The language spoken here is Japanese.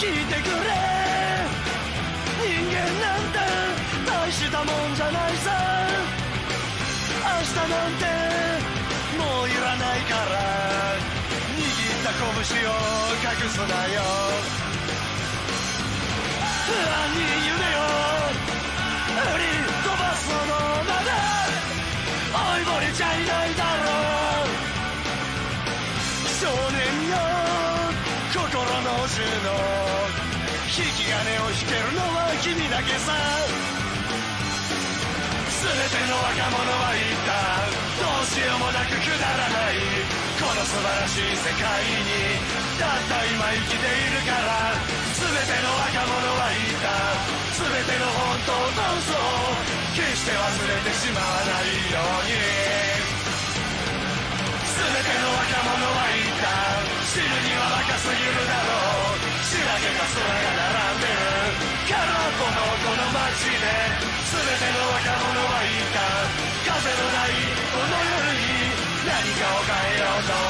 聞いてくれ。人間なんて大したもんじゃないさ。明日なんてもういらないから。握った拳を隠すなよ。不安に夢を売り飛ばすのまで。追いぼれちゃいないだ。心の銃の引き金を引けるのは君だけさ。全ての若者は言ったどうしようもなくくだらない。この素晴らしい世界にたった今生きているから。全ての若者は言った全ての本当と嘘を決して忘れてしまわないように。死ぬには若すぎるだろう。白毛か空が並んでる空っぽのこの街で全ての若者はいた。風のないこの夜に何かを変えようと。